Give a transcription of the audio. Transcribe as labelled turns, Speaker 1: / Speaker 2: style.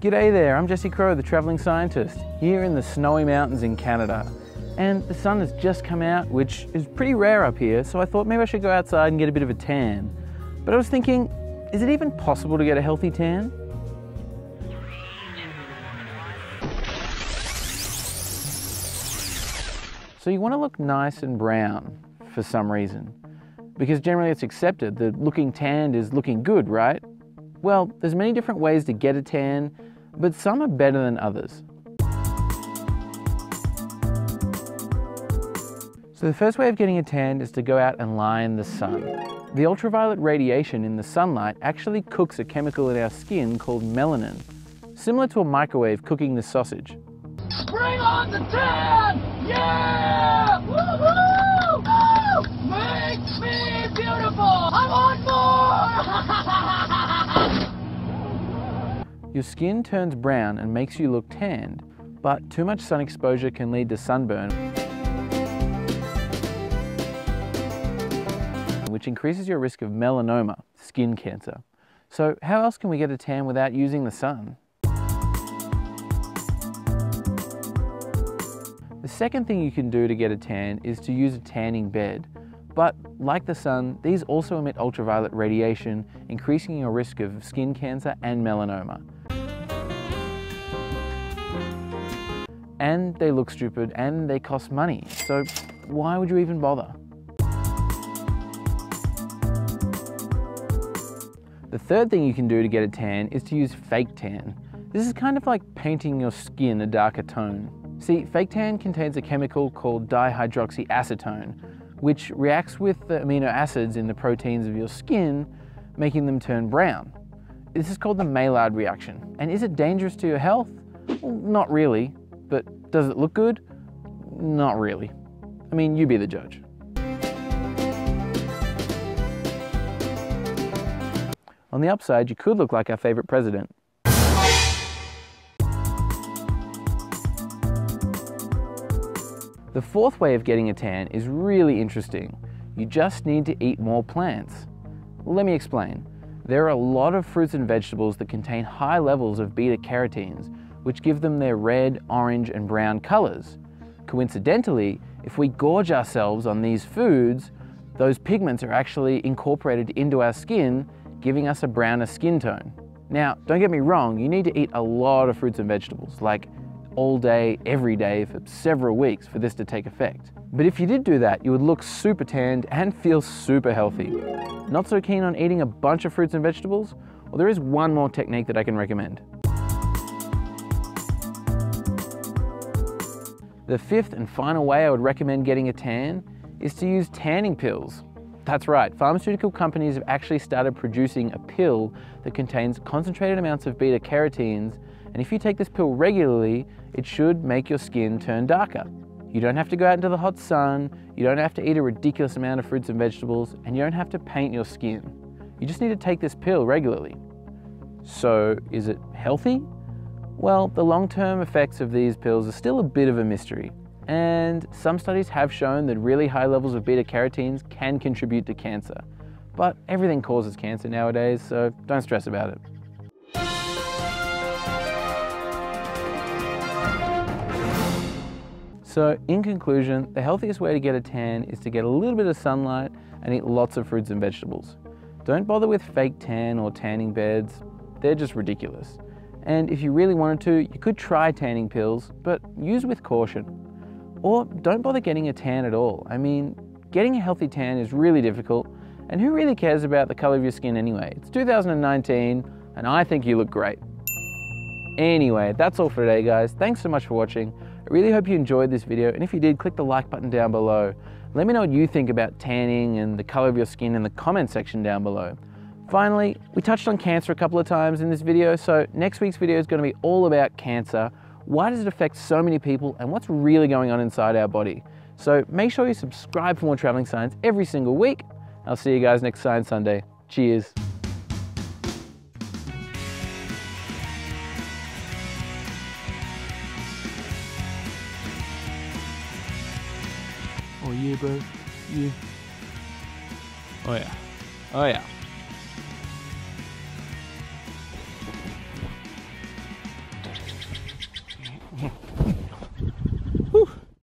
Speaker 1: G'day there, I'm Jesse Crowe, the travelling scientist, here in the snowy mountains in Canada. And the sun has just come out, which is pretty rare up here, so I thought maybe I should go outside and get a bit of a tan. But I was thinking, is it even possible to get a healthy tan? So you want to look nice and brown for some reason. Because generally it's accepted that looking tanned is looking good, right? Well, there's many different ways to get a tan, but some are better than others. So the first way of getting a tan is to go out and lie in the sun. The ultraviolet radiation in the sunlight actually cooks a chemical in our skin called melanin, similar to a microwave cooking the sausage.
Speaker 2: Bring on the tan! Yeah! Woohoo! Oh, make me beautiful! I want more!
Speaker 1: Your skin turns brown and makes you look tanned, but too much sun exposure can lead to sunburn, which increases your risk of melanoma, skin cancer. So how else can we get a tan without using the sun? The second thing you can do to get a tan is to use a tanning bed. But like the sun, these also emit ultraviolet radiation, increasing your risk of skin cancer and melanoma. And they look stupid and they cost money. So why would you even bother? The third thing you can do to get a tan is to use fake tan. This is kind of like painting your skin a darker tone. See, fake tan contains a chemical called dihydroxyacetone, which reacts with the amino acids in the proteins of your skin, making them turn brown. This is called the Maillard reaction. And is it dangerous to your health? Well, not really. But does it look good? Not really. I mean, you be the judge. On the upside, you could look like our favorite president. The fourth way of getting a tan is really interesting. You just need to eat more plants. Let me explain. There are a lot of fruits and vegetables that contain high levels of beta carotenes, which give them their red, orange, and brown colors. Coincidentally, if we gorge ourselves on these foods, those pigments are actually incorporated into our skin, giving us a browner skin tone. Now, don't get me wrong, you need to eat a lot of fruits and vegetables, like all day, every day for several weeks for this to take effect. But if you did do that, you would look super tanned and feel super healthy. Not so keen on eating a bunch of fruits and vegetables? Well, there is one more technique that I can recommend. The fifth and final way I would recommend getting a tan is to use tanning pills. That's right, pharmaceutical companies have actually started producing a pill that contains concentrated amounts of beta carotenes and if you take this pill regularly, it should make your skin turn darker. You don't have to go out into the hot sun, you don't have to eat a ridiculous amount of fruits and vegetables, and you don't have to paint your skin. You just need to take this pill regularly. So, is it healthy? Well, the long-term effects of these pills are still a bit of a mystery. And some studies have shown that really high levels of beta carotenes can contribute to cancer. But everything causes cancer nowadays, so don't stress about it. So in conclusion, the healthiest way to get a tan is to get a little bit of sunlight and eat lots of fruits and vegetables. Don't bother with fake tan or tanning beds, they're just ridiculous. And if you really wanted to, you could try tanning pills, but use with caution. Or don't bother getting a tan at all. I mean, getting a healthy tan is really difficult, and who really cares about the color of your skin anyway? It's 2019, and I think you look great. Anyway, that's all for today, guys. Thanks so much for watching. I really hope you enjoyed this video, and if you did, click the like button down below. Let me know what you think about tanning and the color of your skin in the comment section down below. Finally, we touched on cancer a couple of times in this video, so next week's video is going to be all about cancer. Why does it affect so many people, and what's really going on inside our body? So make sure you subscribe for more traveling science every single week. I'll see you guys next Science Sunday. Cheers. Oh yeah, bro. Yeah. Oh yeah. Oh yeah.